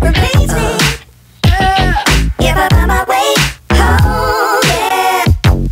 separate